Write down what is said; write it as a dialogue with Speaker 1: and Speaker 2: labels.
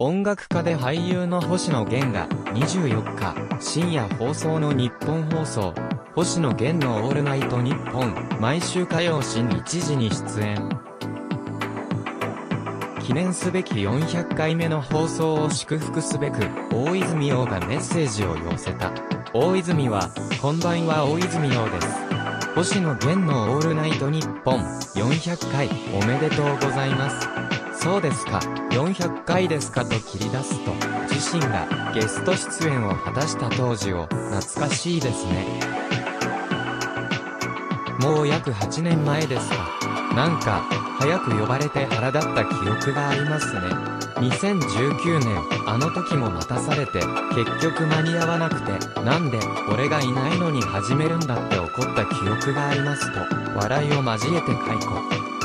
Speaker 1: 音楽家で俳優の星野源が24日深夜放送の日本放送。星野源のオールナイトニッポン毎週火曜深1時に出演。記念すべき400回目の放送を祝福すべく大泉洋がメッセージを寄せた。大泉はこんばんは大泉洋です。星野源のオールナイトニッポン400回おめでとうございます。そうですか、400回ですかと切り出すと、自身がゲスト出演を果たした当時を懐かしいですね。もう約8年前ですか。なんか、早く呼ばれて腹立った記憶がありますね。2019年、あの時も待たされて、結局間に合わなくて、なんで、俺がいないのに始めるんだって怒った記憶がありますと、笑いを交えて解雇。